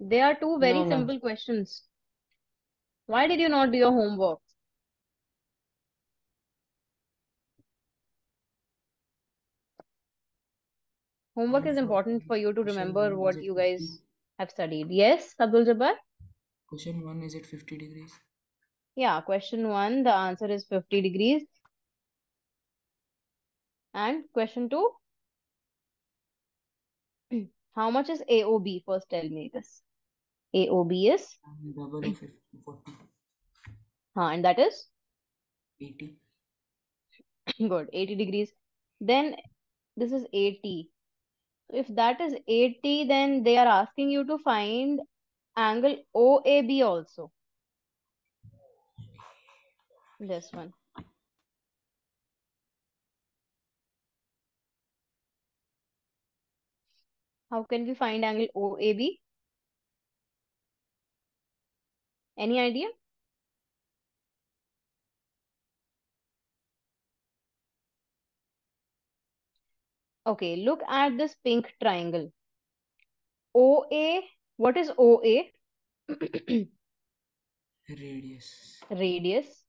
They are two very No, simple questions. Why did you not do your homework? Homework is important for you to remember what you guys have studied. Yes, Abdul Jabbar? Question one, is it 50 degrees? Yeah, question one, the answer is 50 degrees. And question two, how much is AOB? First tell me this. AOB is, And double of 50, 40, huh, and that is 80. good, 80 degrees. Then this is 80. So if that is 80, then they are asking you to find angle OAB also. This one. How can we find angle OAB? Any idea? Okay, look at this pink triangle. OA, what is OA? Radius. Radius.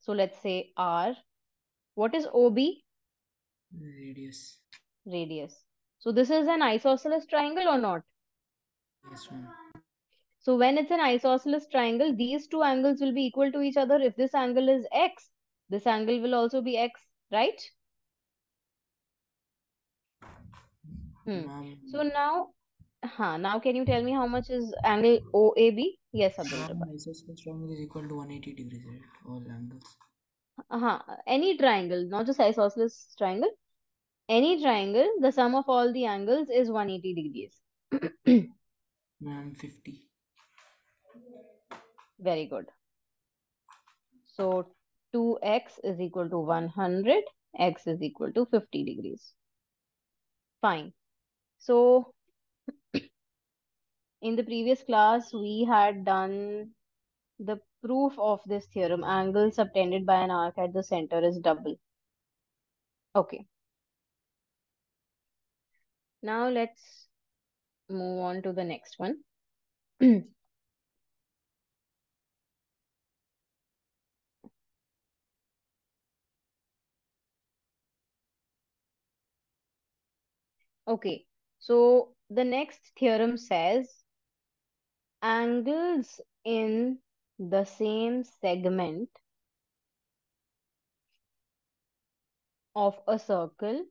So let's say R. What is OB? Radius. Radius. So this is an isosceles triangle or not? Yes, ma'am. So when it's an isosceles triangle, these two angles will be equal to each other. If this angle is X, this angle will also be X, right? Hmm. So now, huh, now can you tell me how much is angle OAB? Yes, Abdul isosceles triangle is equal to 180 degrees, right? All angles. Uh-huh. Any triangle, not just isosceles triangle. Any triangle, the sum of all the angles is 180 degrees. Ma'am, 50. Very good. So 2x is equal to 100, x is equal to 50 degrees. Fine. So in the previous class, we had done the proof of this theorem. Angle subtended by an arc at the center is double. Okay. Now let's move on to the next one. Okay, so the next theorem says angles in the same segment of a circle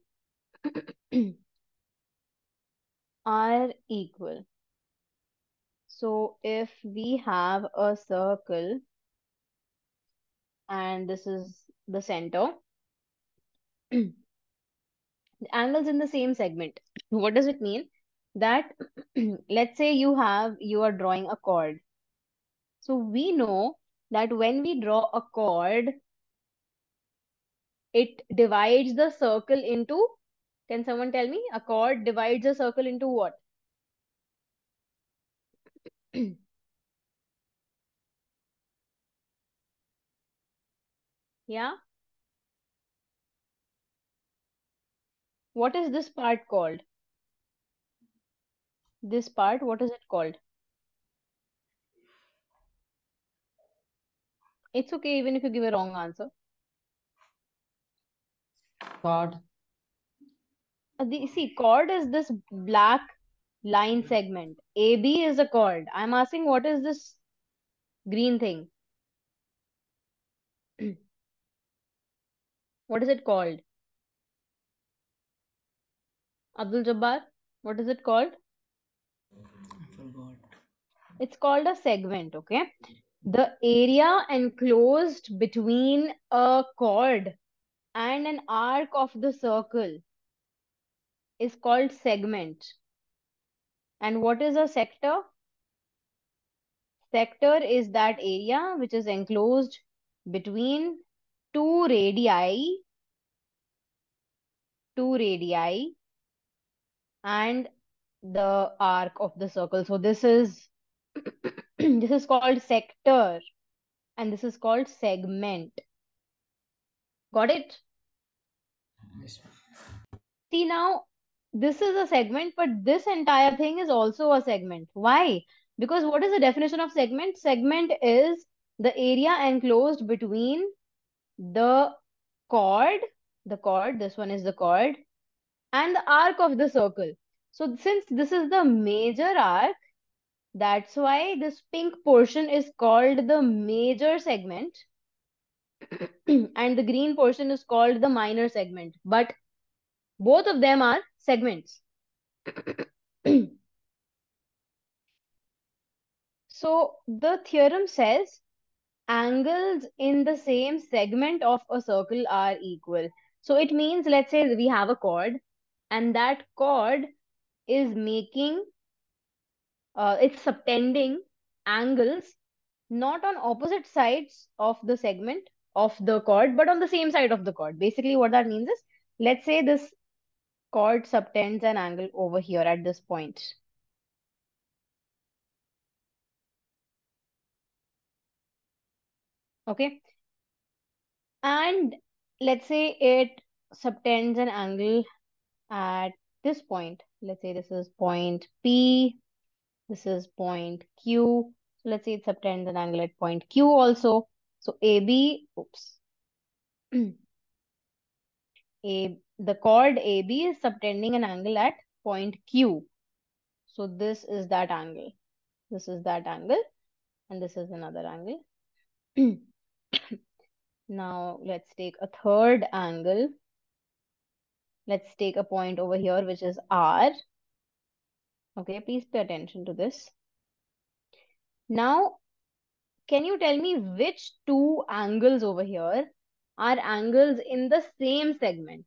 are equal. So if we have a circle and this is the center, angles in the same segment. What does it mean? That let's say you have, you are drawing a chord. So we know that when we draw a chord, it divides the circle into, can someone tell me? A chord divides a circle into what? Yeah? What is this part called? This part, what is it called? It's okay even if you give a wrong answer. Chord. Uh, the, see, chord is this black line segment. AB is a chord. I'm asking what is this green thing? What is it called? Abdul Jabbar, what is it called? It's called a segment, okay? The area enclosed between a chord and an arc of the circle is called segment. And what is a sector? Sector is that area which is enclosed between two radii, two radii and the arc of the circle. So this is this is called sector and this is called segment. Got it? Yes. See now, this is a segment, but this entire thing is also a segment. Why? Because what is the definition of segment? Segment is the area enclosed between the chord, the chord, this one is the chord, and the arc of the circle. So since this is the major arc, that's why this pink portion is called the major segment and the green portion is called the minor segment. But both of them are segments. so the theorem says angles in the same segment of a circle are equal. So it means, let's say we have a chord and that chord is making, uh, it's subtending angles not on opposite sides of the segment of the chord, but on the same side of the chord. Basically, what that means is, let's say this chord subtends an angle over here at this point. Okay. And let's say it subtends an angle at this point. Let's say this is point P, this is point Q. So let's say it subtends an angle at point Q also. So AB, oops. A, the chord AB is subtending an angle at point Q. So this is that angle. This is that angle. And this is another angle. now let's take a third angle. Let's take a point over here, which is R. Okay, please pay attention to this. Now, can you tell me which two angles over here are angles in the same segment?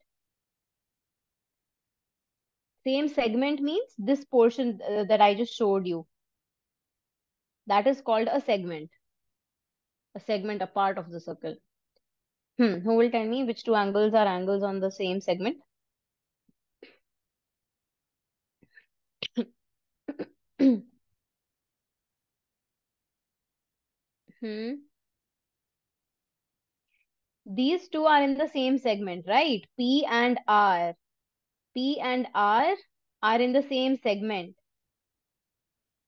Same segment means this portion uh, that I just showed you. That is called a segment. A segment, a part of the circle. Hmm, who will tell me which two angles are angles on the same segment? hmm. These two are in the same segment, right? P and R. P and R are in the same segment.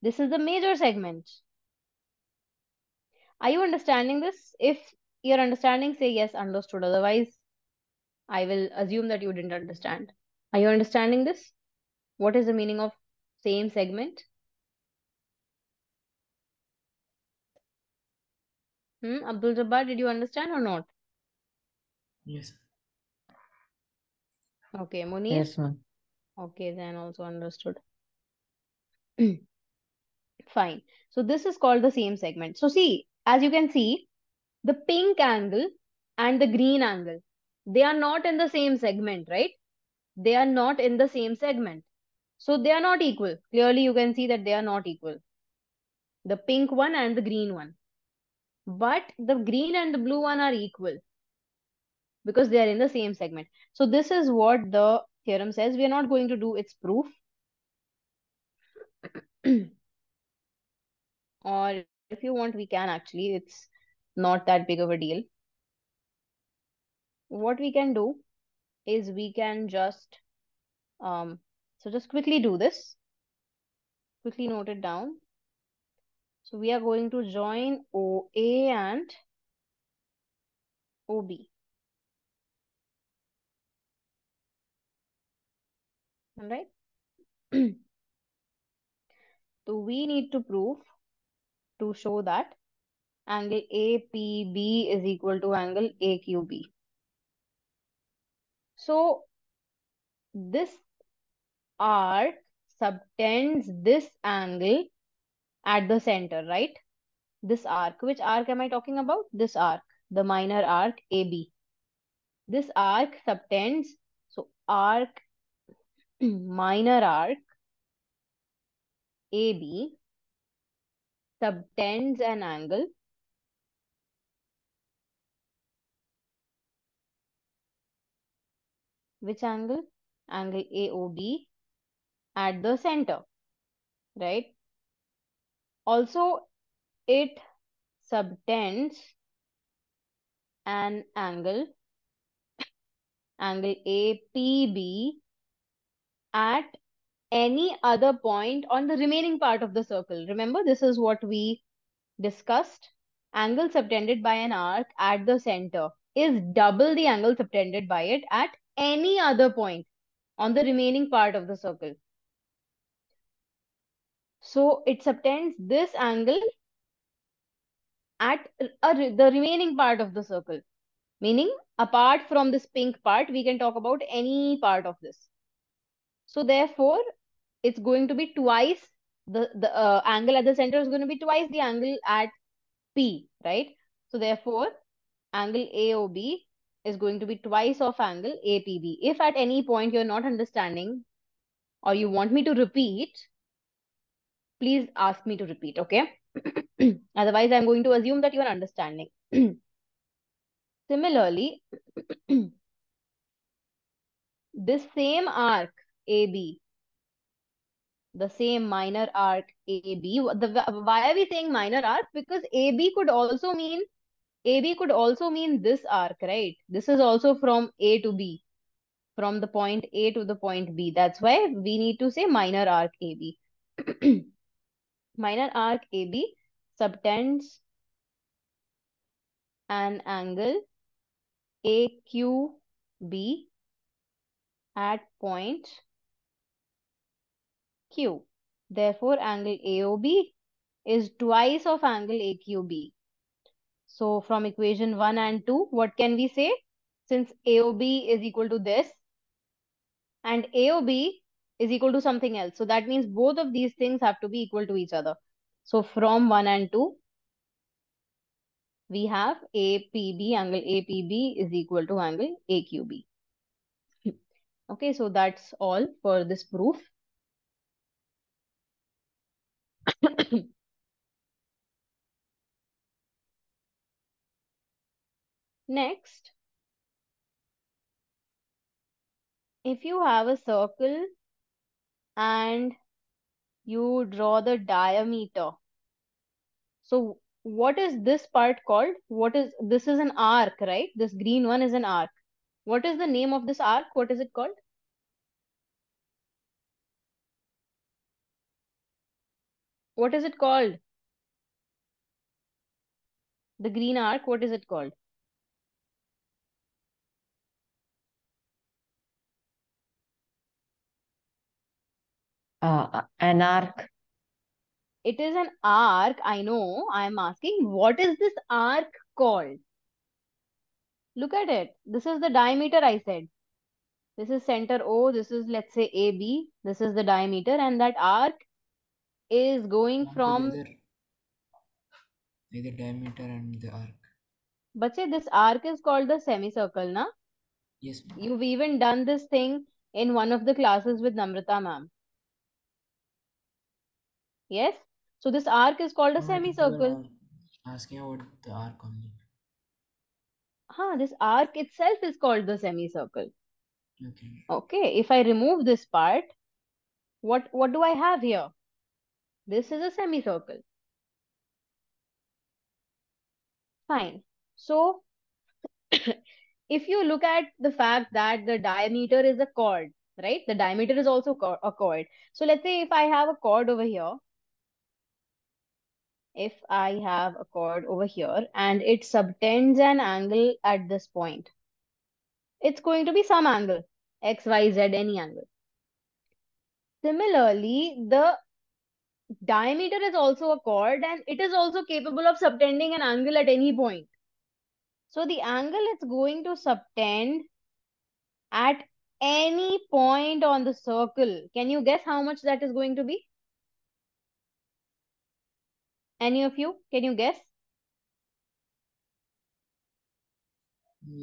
This is the major segment. Are you understanding this? If you're understanding, say yes, understood. Otherwise, I will assume that you didn't understand. Are you understanding this? What is the meaning of same segment? Hmm? Abdul Jabbar, did you understand or not? Yes. Okay, Munir? Yes, ma'am. Okay, then also understood. Fine. So this is called the same segment. So see, as you can see, the pink angle and the green angle, they are not in the same segment, right? They are not in the same segment. So they are not equal. Clearly, you can see that they are not equal. The pink one and the green one. But the green and the blue one are equal because they are in the same segment. So this is what the theorem says. We are not going to do its proof. or if you want, we can actually. It's not that big of a deal. What we can do is we can just, um, so just quickly do this. Quickly note it down. So we are going to join OA and OB. All right. so we need to prove to show that angle APB is equal to angle AQB. So this arc subtends this angle at the center, right? This arc. Which arc am I talking about? This arc, the minor arc AB. This arc subtends, so arc, minor arc AB subtends an angle which angle angle AOB at the center right also it subtends an angle angle APB at any other point on the remaining part of the circle. Remember, this is what we discussed. Angle subtended by an arc at the center is double the angle subtended by it at any other point on the remaining part of the circle. So it subtends this angle at a, the remaining part of the circle. Meaning, apart from this pink part, we can talk about any part of this. So therefore, it's going to be twice the, the uh, angle at the center is going to be twice the angle at P, right? So therefore, angle AOB is going to be twice of angle APB. If at any point you're not understanding or you want me to repeat, please ask me to repeat, okay? Otherwise, I'm going to assume that you are understanding. Similarly, this same arc AB, the same minor arc AB, the, why are we saying minor arc? Because AB could also mean AB could also mean this arc, right? This is also from A to B, from the point A to the point B. That's why we need to say minor arc AB. Minor arc AB subtends an angle AQB at point Q. Therefore, angle AOB is twice of angle AQB. So from equation 1 and 2, what can we say? Since AOB is equal to this and AOB is equal to something else. So that means both of these things have to be equal to each other. So from 1 and 2, we have APB, angle APB is equal to angle AQB. okay, so that's all for this proof. Next, if you have a circle and you draw the diameter. So what is this part called? What is, this is an arc, right? This green one is an arc. What is the name of this arc? What is it called? What is it called? The green arc, what is it called? Uh, an arc. It is an arc, I know. I'm asking, what is this arc called? Look at it. This is the diameter I said. This is center O. This is, let's say, AB. This is the diameter. And that arc is going from... Together, either diameter and the arc. But say this arc is called the semicircle, na? Yes. You've even done this thing in one of the classes with Namrata ma'am. Yes? So this arc is called a semicircle. Asking about the arc only. Huh, this arc itself is called the semicircle. Okay. Okay, if I remove this part, what, what do I have here? This is a semicircle. Fine. So, if you look at the fact that the diameter is a chord, right? The diameter is also a chord. So let's say if I have a chord over here, if I have a chord over here and it subtends an angle at this point, it's going to be some angle, x, y, z, any angle. Similarly, the diameter is also a chord and it is also capable of subtending an angle at any point. So the angle it's going to subtend at any point on the circle. Can you guess how much that is going to be? Any of you? Can you guess?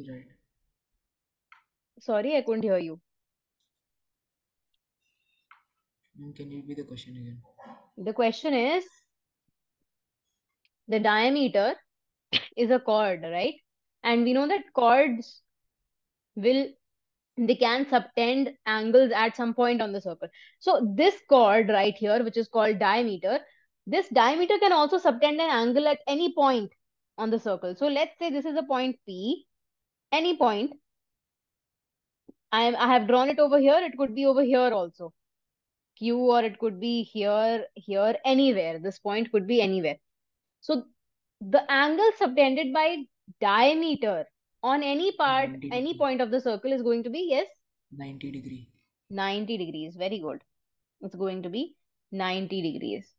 Right. Sorry, I couldn't hear you. Can you repeat the question again? The question is, the diameter is a chord, right? And we know that chords will, they can subtend angles at some point on the circle. So this chord right here, which is called diameter, this diameter can also subtend an angle at any point on the circle. So let's say this is a point P, any point. I, am, I have drawn it over here. It could be over here also. q or it could be here here anywhere this point could be anywhere so the angle subtended by diameter on any part any point of the circle is going to be yes 90 degree 90 degrees very good it's going to be 90 degrees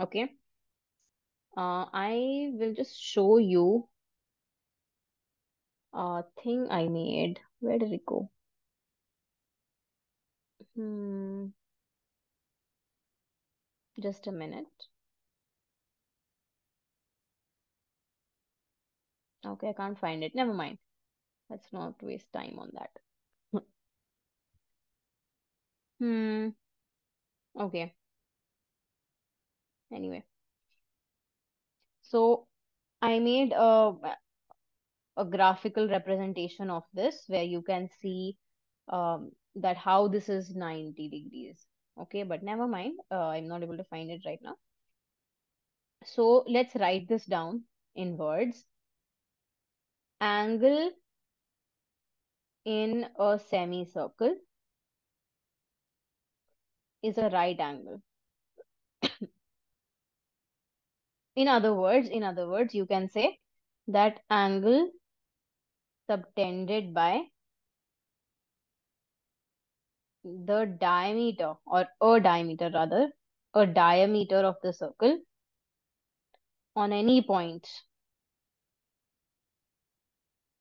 okay. Uh, i will just show you a thing i made. Where did it go? Hmm. Just a minute. Okay i can't find it. Never mind. Let's not waste time on that. Hmm. Okay anyway. So i made a a graphical representation of this where you can see um, that how this is 90 degrees. Okay but never mind. Uh, i'm not able to find it right now. So let's write this down in words. Angle in a semicircle is a right angle in other words in other words you can say that angle subtended by the diameter or a diameter rather a diameter of the circle on any point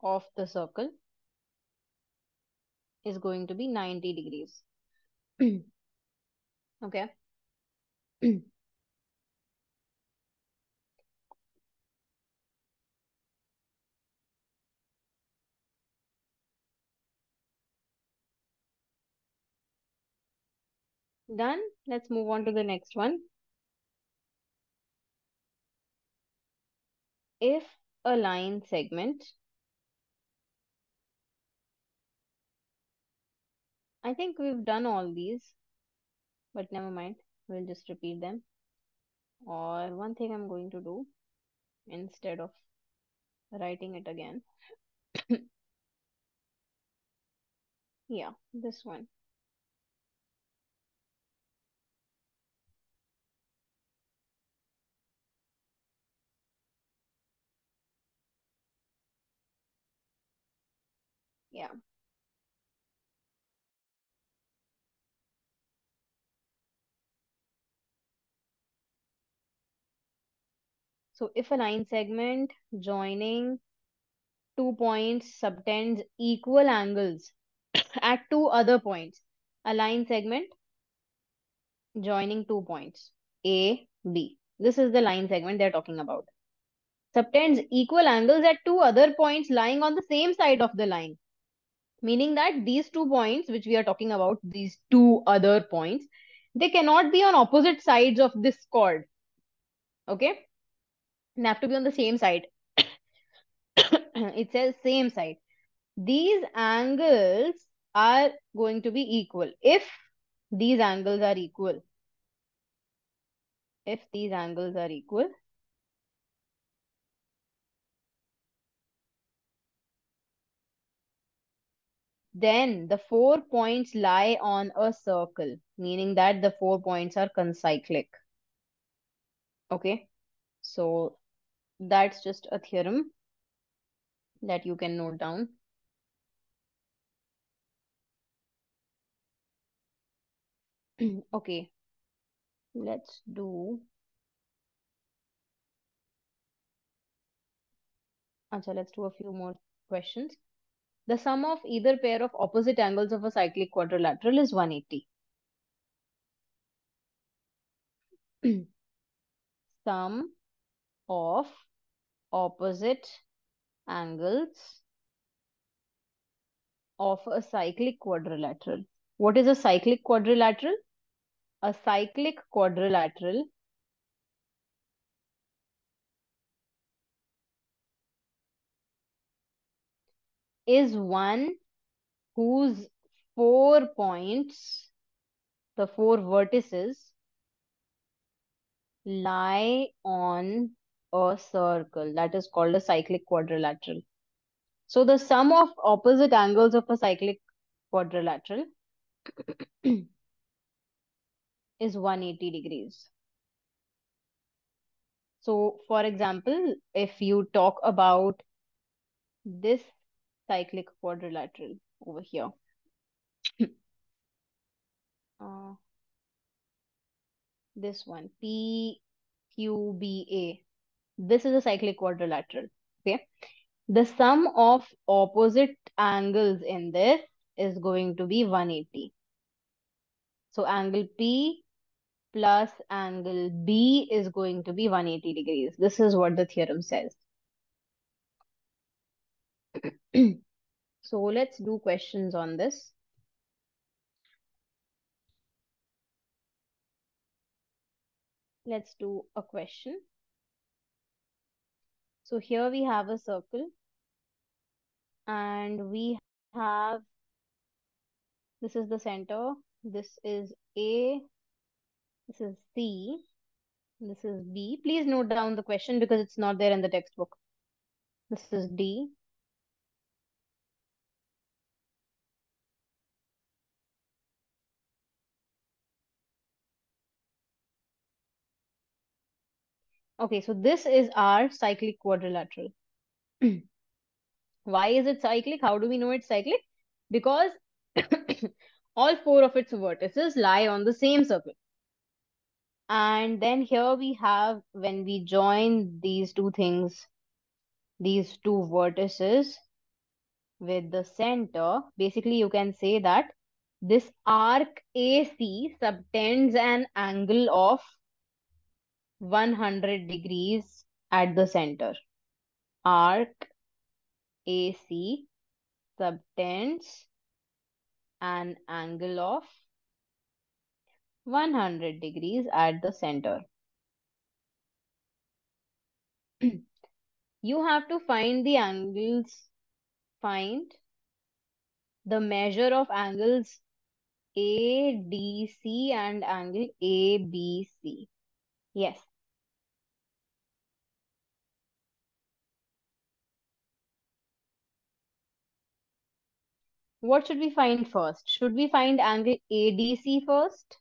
of the circle is going to be 90 degrees. Okay Done. Let's move on to the next one. If a line segment, I think we've done all these, but never mind. We'll just repeat them. Or one thing I'm going to do instead of writing it again. yeah, this one. Yeah. So if a line segment joining two points subtends equal angles at two other points, a line segment joining two points A, B. This is the line segment they're talking about. Subtends equal angles at two other points lying on the same side of the line. Meaning that these two points, which we are talking about, these two other points, they cannot be on opposite sides of this chord. Okay? They have to be on the same side. it says same side. These angles are going to be equal. If these angles are equal, if these angles are equal, then the four points lie on a circle, meaning that the four points are concyclic. Okay, so that's just a theorem that you can note down. okay, let's do. Achha, let's do a few more questions. The sum of either pair of opposite angles of a cyclic quadrilateral is 180. sum of opposite angles of a cyclic quadrilateral. What is a cyclic quadrilateral? A cyclic quadrilateral is one whose four points, the four vertices, lie on a circle. That is called a cyclic quadrilateral. So the sum of opposite angles of a cyclic quadrilateral is 180 degrees. So, for example, if you talk about this cyclic quadrilateral over here, uh, this one, PQBA, this is a cyclic quadrilateral. Okay. The sum of opposite angles in this is going to be 180. So angle P plus angle B is going to be 180 degrees. This is what the theorem says. So let's do questions on this. Let's do a question. So here we have a circle and we have, this is the center, this is A, this is C, this is B. Please note down the question because it's not there in the textbook. This is D. Okay, so this is our cyclic quadrilateral. Why is it cyclic? How do we know it's cyclic? Because all four of its vertices lie on the same circle. And then here we have, when we join these two things, these two vertices with the center, basically you can say that this arc AC subtends an angle of 100 degrees at the center. Arc AC subtends an angle of 100 degrees at the center. you have to find the angles, find the measure of angles ADC and angle ABC. Yes. What should we find first? Should we find angle ADC first?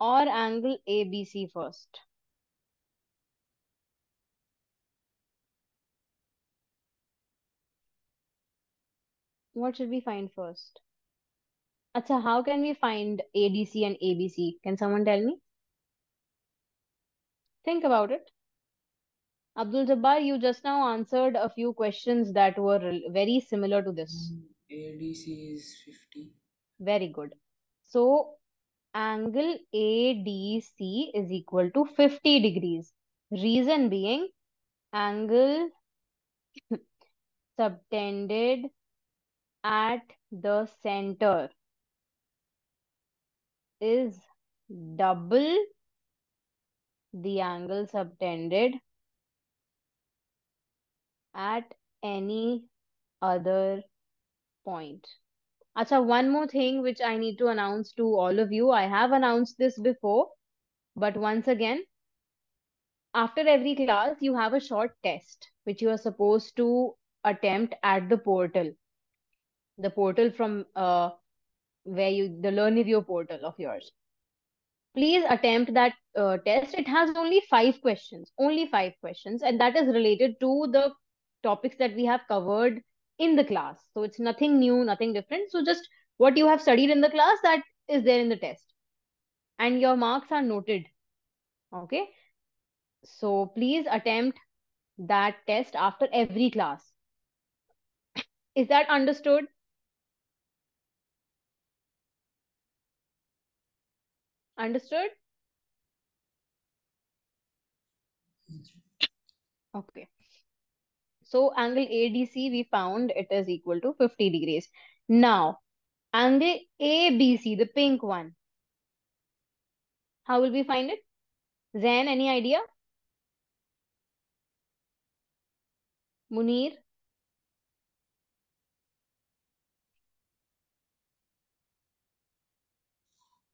Or angle ABC first? What should we find first? Acha, how can we find ADC and ABC? Can someone tell me? Think about it. Abdul Jabbar, you just now answered a few questions that were very similar to this. Mm-hmm. ADC is 50. Very good. So, angle ADC is equal to 50 degrees. Reason being, angle subtended at the center is double the angle subtended at any other point. Acha, one more thing which I need to announce to all of you. I have announced this before, but once again, after every class, you have a short test which you are supposed to attempt at the portal. The portal from uh, where you, the Learnivio portal of yours. Please attempt that uh, test. It has only five questions, only five questions, and that is related to the topics that we have covered in the class. So it's nothing new, nothing different. So just what you have studied in the class that is there in the test. And your marks are noted. Okay. So please attempt that test after every class. Is that understood? Understood? Okay. So angle ADC, we found it is equal to 50 degrees. Now, angle ABC, the pink one. How will we find it? Zain, any idea? Munir?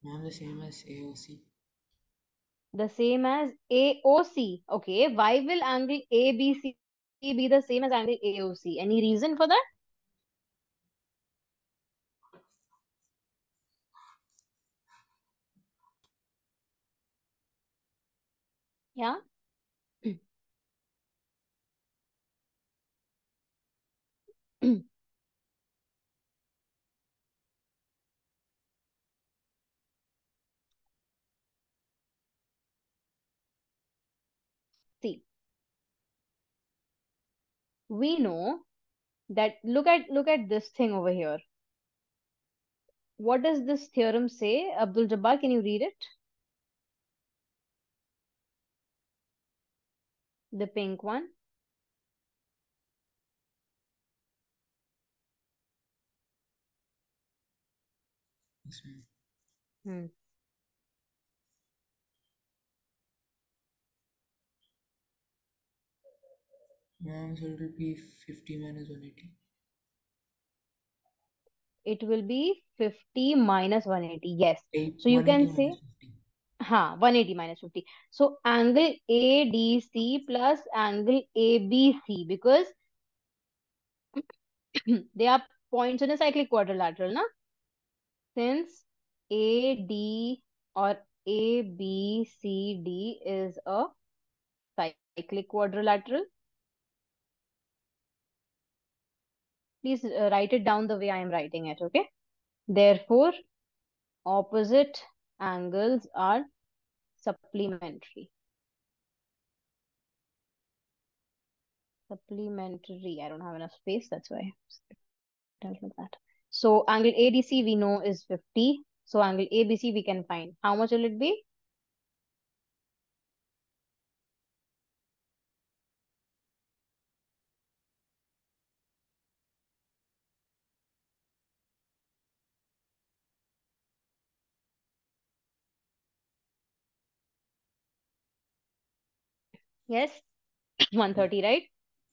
Ma'am, the same as AOC. The same as AOC. Okay, why will angle ABC be the same as any AOC. Any reason for that? Yeah. We know that look at look at this thing over here. What does this theorem say? Abdul Jabbar, can you read it? The pink one. Yes. Hmm. Ma'am, so it will be 50 minus 180. It will be 50 minus 180. Yes. Eight, So you can say, minus 50. ha, 180 minus 50. So angle ADC plus angle ABC because they are points in a cyclic quadrilateral, na? Since AD or ABCD is a cyclic quadrilateral. Please uh, write it down the way I am writing it, okay? Therefore, opposite angles are supplementary. Supplementary. I don't have enough space, that's why that. So angle ADC we know is 50. So angle ABC we can find. How much will it be? Yes, 130, right?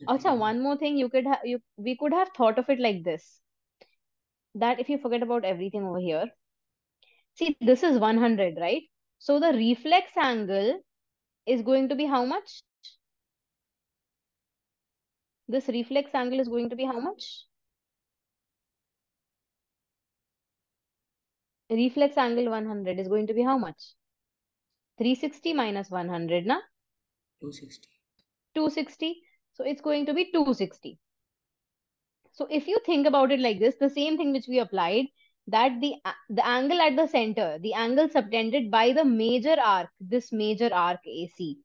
Also, one more thing you could have you we could have thought of it like this. That if you forget about everything over here, see this is 100, right? So the reflex angle is going to be how much? This reflex angle is going to be how much? Reflex angle 100 is going to be how much? 360 minus 100, na? 260. 260. So it's going to be 260. So if you think about it like this, the same thing which we applied, that the uh, the angle at the center, the angle subtended by the major arc, this major arc AC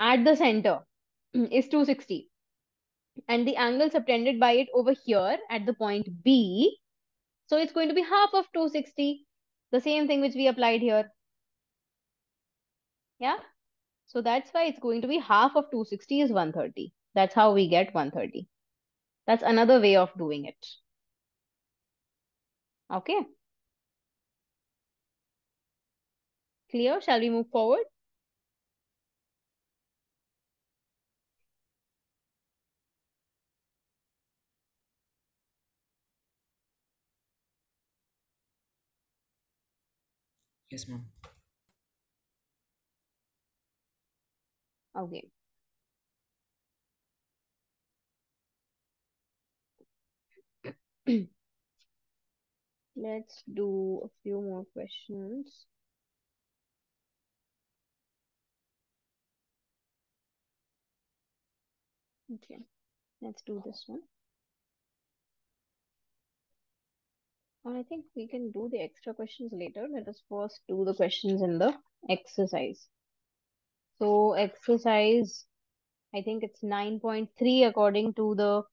at the center is 260. And the angle subtended by it over here at the point B, so it's going to be half of 260. The same thing which we applied here. Yeah. So that's why it's going to be half of 260 is 130. That's how we get 130. That's another way of doing it. Okay. Clear? Shall we move forward? Yes, ma'am. Okay. Let's do a few more questions. Okay, let's do this one. I think we can do the extra questions later. Let us first do the questions in the exercise. So exercise, I think it's 9.3 according to the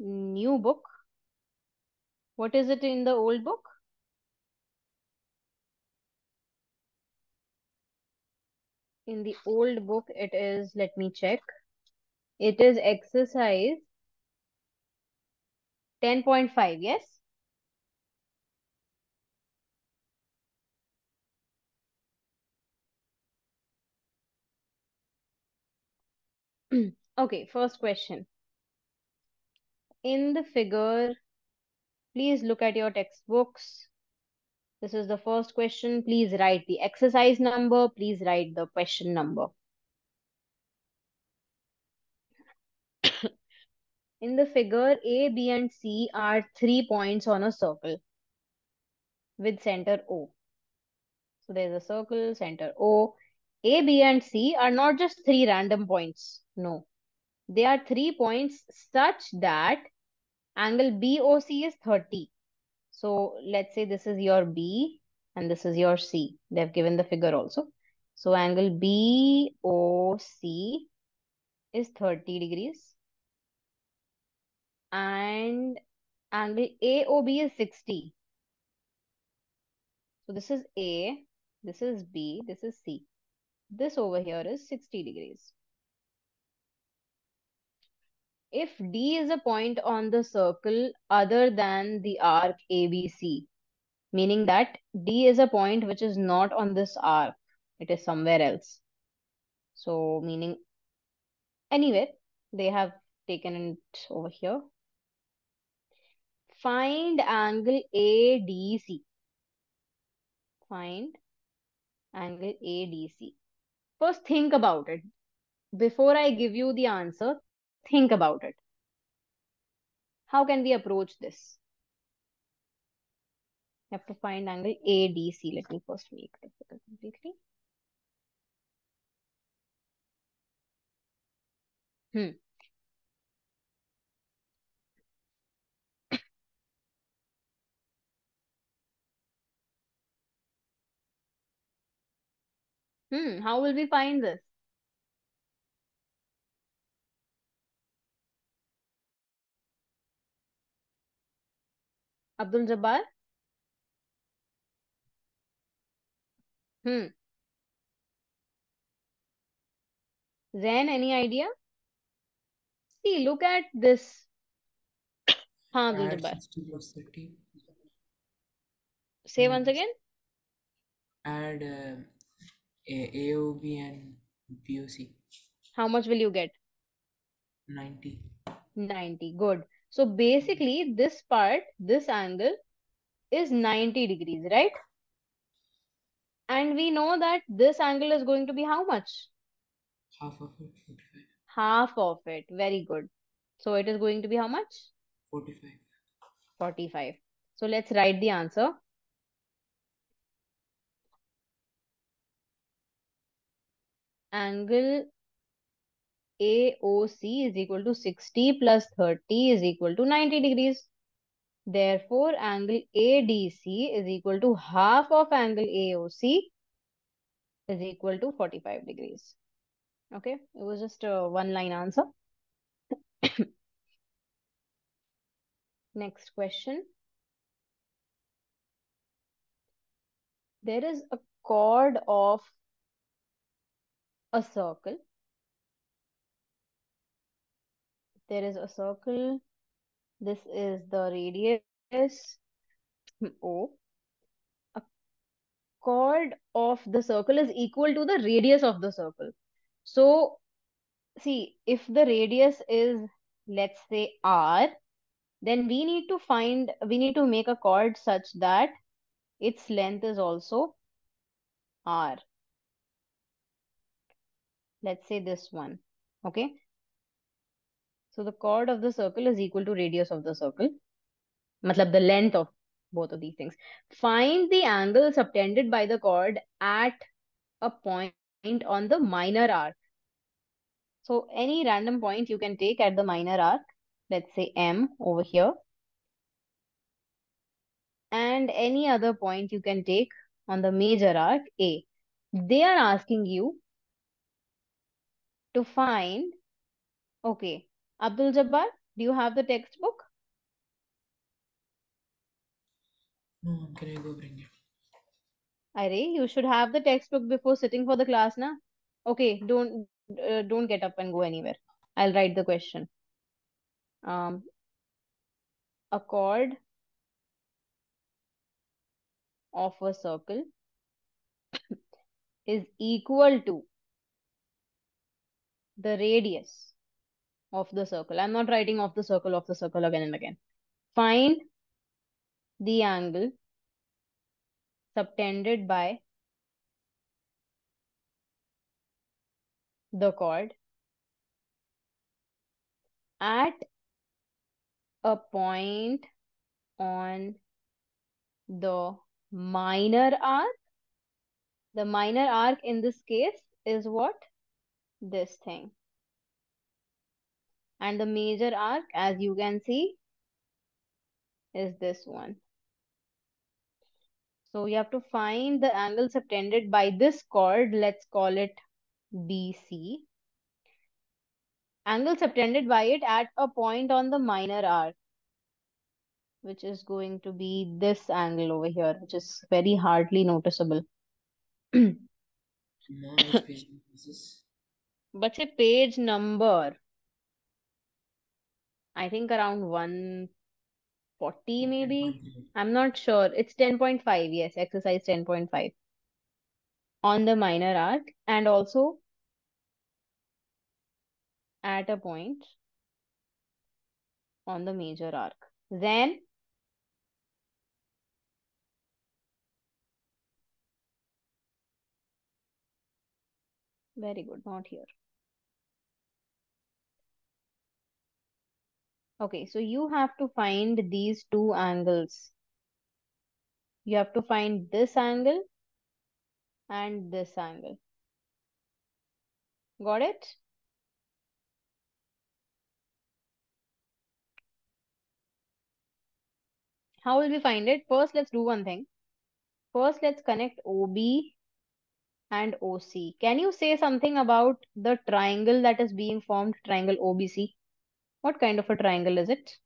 new book. What is it in the old book? In the old book, it is, let me check. It is exercise 10.5, yes? Okay, first question. In the figure, please look at your textbooks. This is the first question. Please write the exercise number. Please write the question number. In the figure, A, B, and C are three points on a circle with center O. So there's a circle, center O. A, B, and C are not just three random points. No. They are three points such that angle BOC is 30. So let's say this is your B and this is your C. They've given the figure also. So angle BOC is 30 degrees and angle AOB is 60. So this is A, this is B, this is C. This over here is 60 degrees. If D is a point on the circle other than the arc ABC, meaning that D is a point which is not on this arc, it is somewhere else. So meaning anywhere, they have taken it over here. Find angle ADC. Find angle ADC. First, think about it. Before I give you the answer, think about it. How can we approach this? You have to find angle ADC. Let me first make figure completely. Hmm. Hmm. How will we find this? Abdul Jabbar? Hmm. Zen, any idea? See, look at this. Haan, Abdul Jabbar. 60 plus 30. Say once again. Add uh, AOB and BOC. How much will you get? 90. 90. Good. So basically, this part, this angle is 90 degrees, right? And we know that this angle is going to be how much? Half of it, 45. Half of it. Very good. So it is going to be how much? 45. 45. So let's write the answer. Angle AOC is equal to 60 plus 30 is equal to 90 degrees. Therefore, angle ADC is equal to half of angle AOC is equal to 45 degrees. Okay, it was just a one line answer. Next question. There is a chord of a circle. There is a circle. This is the radius O. A chord of the circle is equal to the radius of the circle. So, see, if the radius is, let's say, R, then we need to find, we need to make a chord such that its length is also R. Let's say this one. Okay. So the chord of the circle is equal to radius of the circle. Matlab the length of both of these things. Find the angle subtended by the chord at a point on the minor arc. So any random point you can take at the minor arc. Let's say M over here. And any other point you can take on the major arc A. They are asking you to find, okay, Abdul Jabbar, do you have the textbook? No, can I go bring it? Arey, you should have the textbook before sitting for the class, na? Okay, don't uh, don't get up and go anywhere. I'll write the question. Um, a chord of a circle is equal to the radius of the circle. I'm not writing of the circle of the circle again and again. Find the angle subtended by the chord at a point on the minor arc. The minor arc in this case is what? This thing. And the major arc, as you can see, is this one. So you have to find the angle subtended by this chord. Let's call it BC. Angle subtended by it at a point on the minor arc, which is going to be this angle over here, which is very hardly noticeable. Mom, which page is this? But say page number, I think around 140 maybe. 10.3. I'm not sure. It's 10.5. Yes, exercise 10.5 on the minor arc and also at a point on the major arc. Then very good, not here. Okay, so you have to find these two angles. You have to find this angle and this angle. Got it? How will we find it? First, let's do one thing. First, let's connect OB and OC. Can you say something about the triangle that is being formed, triangle OBC? What kind of a triangle is it?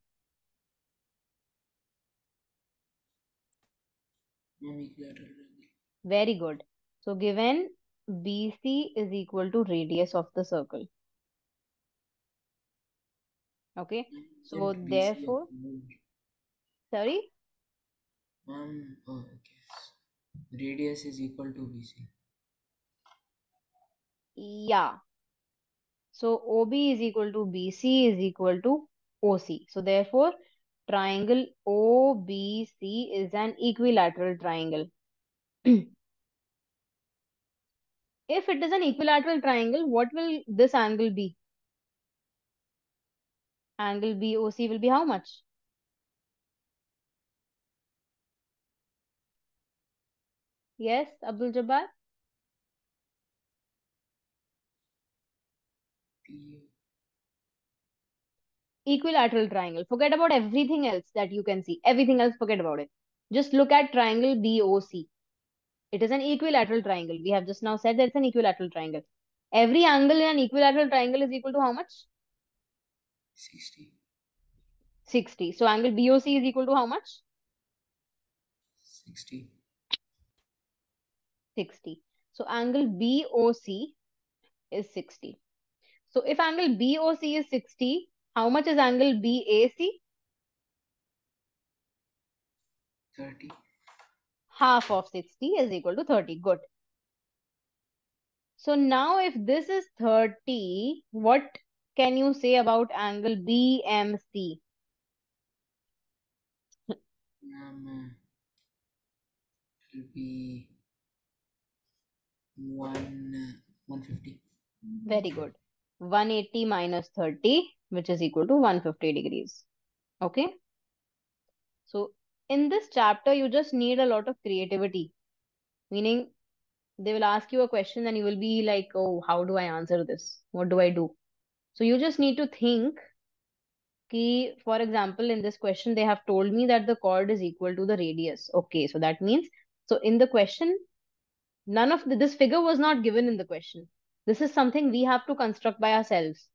Mom, equilateral triangle. Very good. So given BC is equal to radius of the circle. Okay. So therefore, sorry? Mom, oh, okay. Radius is equal to BC. Yeah. So OB is equal to BC is equal to OC. So therefore, triangle OBC is an equilateral triangle. If it is an equilateral triangle, what will this angle be? Angle BOC will be how much? Yes, Abdul Jabbar? P Equilateral triangle. Forget about everything else that you can see. Everything else, forget about it. Just look at triangle BOC. It is an equilateral triangle. We have just now said that it's an equilateral triangle. Every angle in an equilateral triangle is equal to how much? 60. 60. So angle BOC is equal to how much? 60. 60. So angle BOC is 60. So if angle BOC is 60, how much is angle BAC? 30. Half of 60 is equal to 30. Good. So now if this is 30, what can you say about angle BMC? Um, will be one uh, 150. Very good. 180 minus 30, which is equal to 150 degrees. Okay. So in this chapter, you just need a lot of creativity. Meaning, they will ask you a question and you will be like, oh, how do I answer this? What do I do? So you just need to think Ki, for example, in this question, they have told me that the chord is equal to the radius. Okay, so that means, so in the question, none of the, this figure was not given in the question. This is something we have to construct by ourselves.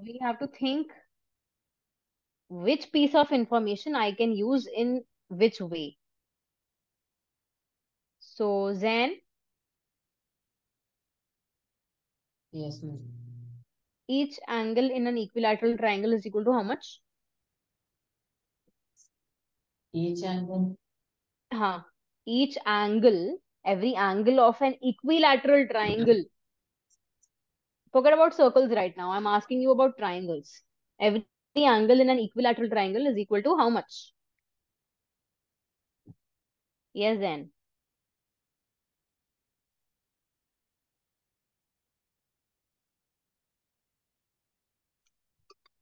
We have to think which piece of information I can use in which way. So, Zen, Yes, ma'am. each angle in an equilateral triangle is equal to how much? Each angle, Huh. Each angle, every angle of an equilateral triangle. Forget about circles right now. I'm asking you about triangles. Every angle in an equilateral triangle is equal to how much? Yes, then.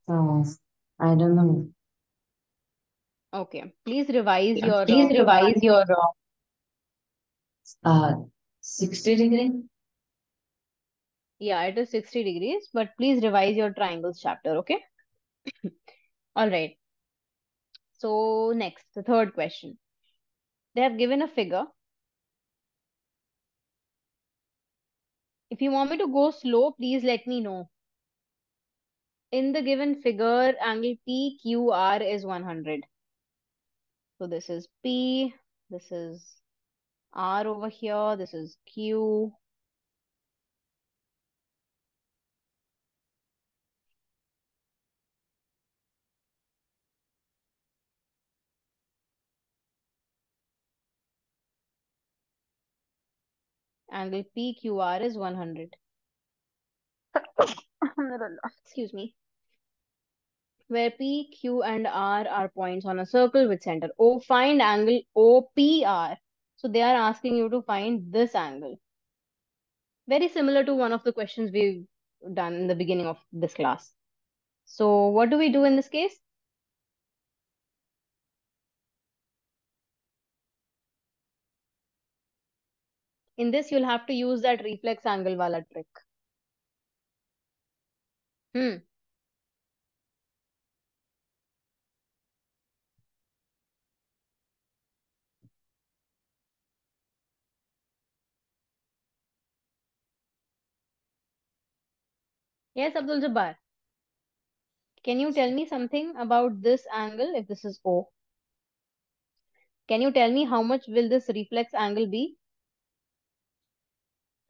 uh, I don't know. Okay. Please revise your Please uh, revise your uh, uh, 60 degree. Yeah, it is 60 degrees, but please revise your triangles chapter, okay? All right. So next, the third question. They have given a figure. If you want me to go slow, please let me know. In the given figure, angle PQR is 100. So this is P, this is R over here, this is Q. Angle PQR is 100. Excuse me. Where P, Q, and R are points on a circle with center. O, find angle OPR. So they are asking you to find this angle. Very similar to one of the questions we've done in the beginning of this class. So what do we do in this case? In this, you'll have to use that reflex angle wala trick. Hmm. Yes, Abdul Jabbar. Can you tell me something about this angle if this is O? Can you tell me how much will this reflex angle be?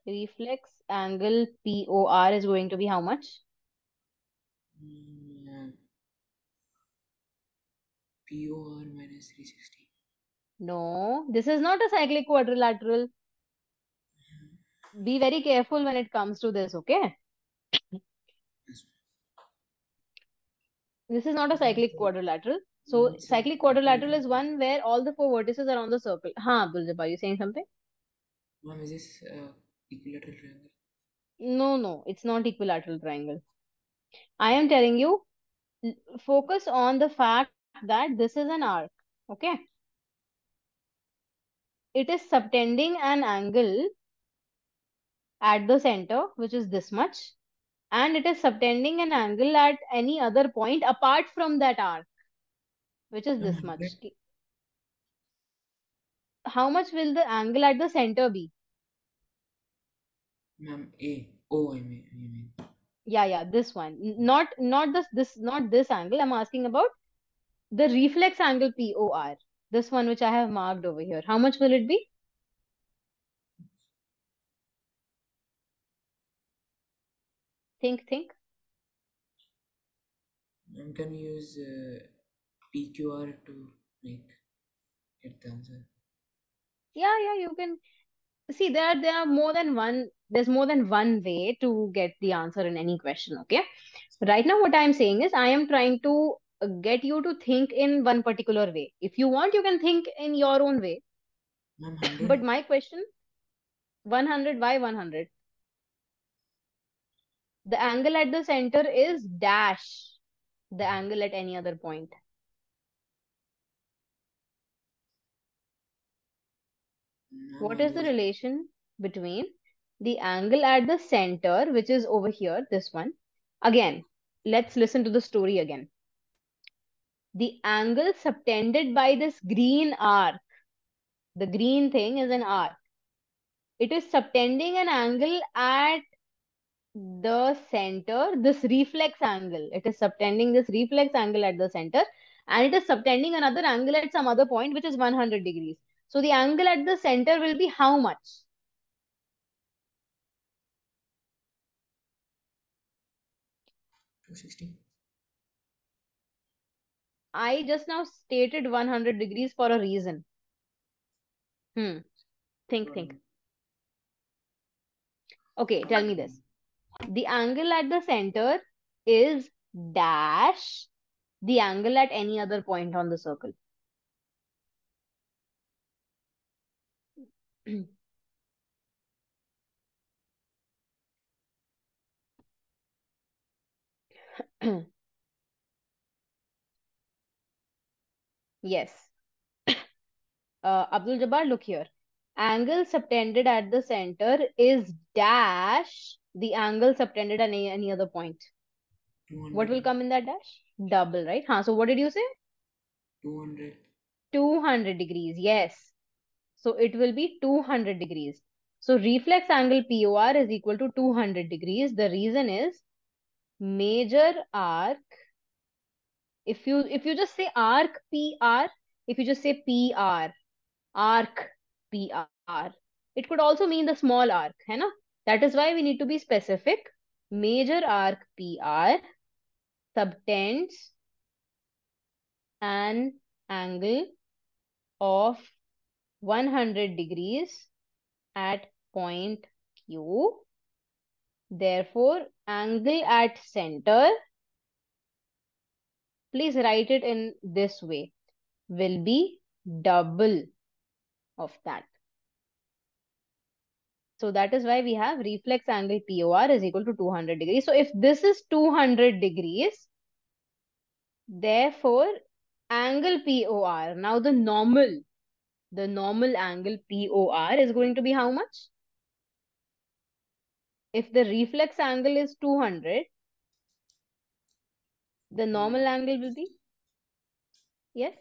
Reflex angle POR is going to be how much? Mm, POR minus 360. No, this is not a cyclic quadrilateral. Be very careful when it comes to this, okay? Yes. This is not a cyclic quadrilateral. So cyclic quadrilateral is one where all the four vertices are on the circle. Huh, Abdul Jabbar, you saying something? Ma'am, is this uh, equilateral triangle? No, no, it's not equilateral triangle. I am telling you, focus on the fact that this is an arc, okay? It is subtending an angle at the center, which is this much, and it is subtending an angle at any other point apart from that arc, which is this much. How much will the angle at the center be? Ma'am, A. O, I mean. I mean. Yeah, yeah, this one. Not not this this not this angle. I'm asking about the reflex angle POR. This one which I have marked over here. How much will it be? Think, think. I'm gonna use uh, PQR to make get the answer? Yeah, yeah, you can see there there are more than one there's more than one way to get the answer in any question, okay? Right now what I'm saying is I am trying to uh, get you to think in one particular way. If you want, you can think in your own way. Ma'am, But my question, 100 why 100? The angle at the center is dash the angle at any other point. What is the relation between the angle at the center, which is over here, this one? Again, let's listen to the story again. The angle subtended by this green arc, the green thing is an arc. It is subtending an angle at the center, this reflex angle. It is subtending this reflex angle at the center and it is subtending another angle at some other point, which is 100 degrees. So the angle at the center will be how much? 260. I just now stated 100 degrees for a reason. Hmm. Think, think. Okay, tell me this. The angle at the center is dash the angle at any other point on the circle. Yes. Uh, Abdul Jabbar, look here. Angle subtended at the center is dash the angle subtended at any, any other point. What will come in that dash? Double, right? Huh, so what did you say? 200 200 degrees. Yes. So it will be 200 degrees. So reflex angle POR is equal to 200 degrees. The reason is major arc. If you if you just say arc PR, if you just say PR, arc PR, it could also mean the small arc, है ना? That is why we need to be specific. Major arc PR subtends an angle of 100 degrees at point Q. Therefore, angle at center, please write it in this way, will be double of that. So that is why we have reflex angle POR is equal to 200 degrees. So if this is 200 degrees, therefore angle POR, now the normal, the normal angle POR is going to be how much? If the reflex angle is 200, the normal hmm. angle will be? Yes?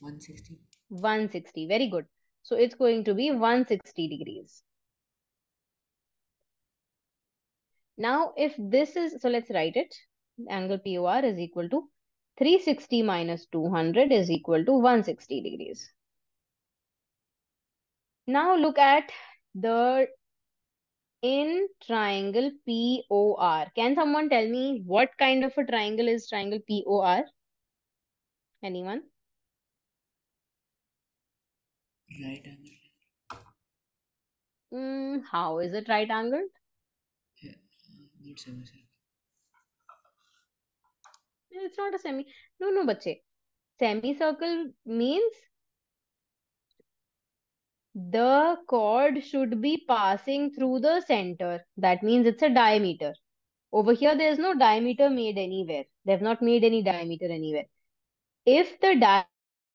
160 160. Very good. So it's going to be 160 degrees. Now, if this is, so let's write it. Angle POR is equal to 360 minus 200 is equal to 160 degrees. Now look at the in triangle POR. Can someone tell me what kind of a triangle is triangle POR? Anyone? right angle Mm, how is it right angled? yeah, not It's not a semi. No, no, bache. Semicircle means the chord should be passing through the center. That means it's a diameter. Over here, there is no diameter made anywhere. They have not made any diameter anywhere. If the di-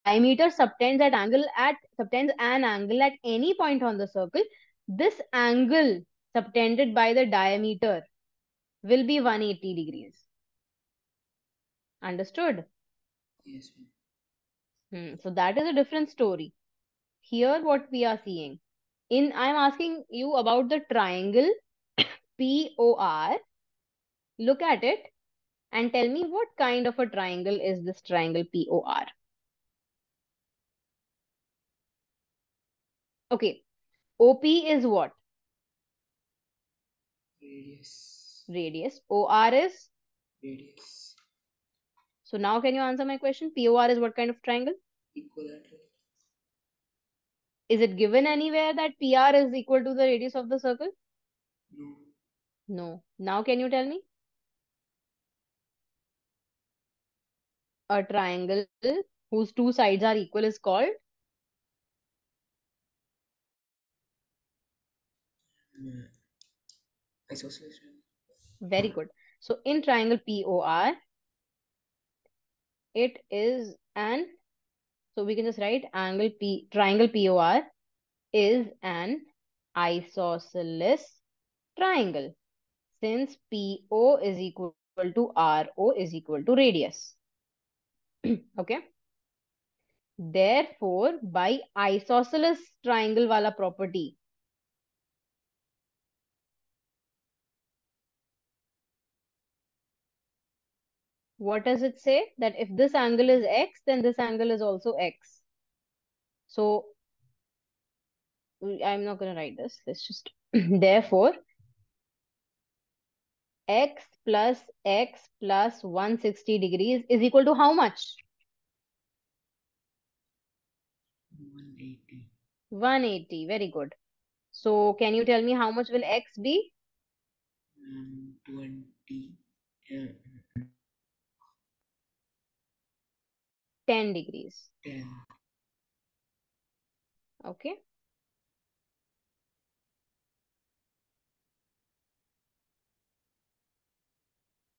diameter subtends at angle at subtends an angle at any point on the circle, this angle subtended by the diameter will be 180 degrees. Understood? yes ma'am Hmm. So that is a different story. Here, what we are seeing in I'm asking you about the triangle POR. Look at it and tell me what kind of a triangle is this triangle POR. Okay, OP is what? radius Radius. OR is. radius So now can you answer my question? POR is what kind of triangle? equilateral Is it given anywhere that PR is equal to the radius of the circle? no No. Now can you tell me? A triangle whose two sides are equal is called uh, isosceles very good. So in triangle POR, it is an so we can just write angle P triangle POR is an isosceles triangle since PO is equal to RO is equal to radius. okay. Therefore, by isosceles triangle wala property, what does it say? That if this angle is x, then this angle is also x. So I'm not going to write this. Let's just, therefore, x plus x plus 160 degrees is equal to how much? 180 180. Very good. So can you tell me how much will x be? um, 20 uh, 10 degrees. 10 Okay.